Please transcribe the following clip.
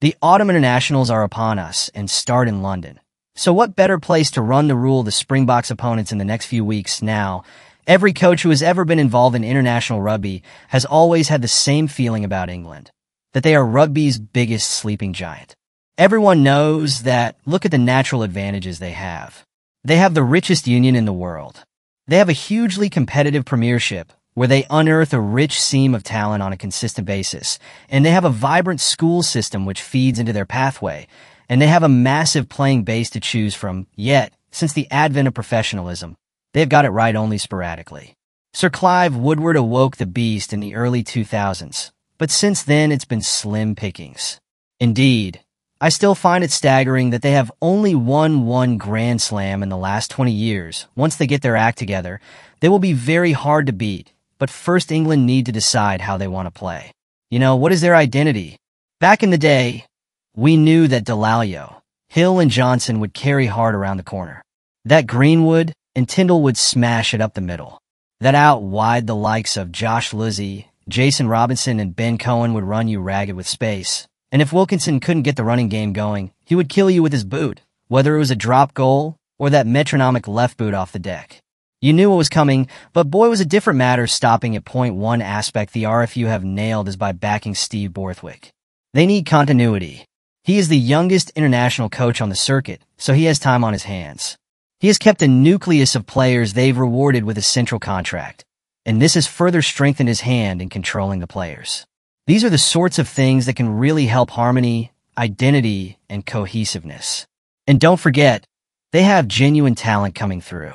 The autumn internationals are upon us and start in London. So what better place to run to rule the Springboks opponents in the next few weeks now? Every coach who has ever been involved in international rugby has always had the same feeling about England, that they are rugby's biggest sleeping giant. Everyone knows that look at the natural advantages they have. They have the richest union in the world. They have a hugely competitive premiership where they unearth a rich seam of talent on a consistent basis. And they have a vibrant school system which feeds into their pathway. And they have a massive playing base to choose from. Yet, since the advent of professionalism, they've got it right only sporadically. Sir Clive Woodward awoke the beast in the early 2000s, but since then it's been slim pickings. Indeed, I still find it staggering that they have only won one Grand Slam in the last 20 years. Once they get their act together, they will be very hard to beat. But first England need to decide how they want to play. You know, what is their identity? Back in the day, we knew that Dallaglio, Hill and Johnson would carry hard around the corner. That Greenwood and Tindall would smash it up the middle. That out wide the likes of Josh Lewsey, Jason Robinson, and Ben Cohen would run you ragged with space. And if Wilkinson couldn't get the running game going, he would kill you with his boot, whether it was a drop goal or that metronomic left boot off the deck. You knew what was coming, but boy was a different matter stopping at point one aspect the RFU have nailed is by backing Steve Borthwick. They need continuity. He is the youngest international coach on the circuit, so he has time on his hands. He has kept a nucleus of players they've rewarded with a central contract, and this has further strengthened his hand in controlling the players. These are the sorts of things that can really help harmony, identity, and cohesiveness. And don't forget, they have genuine talent coming through.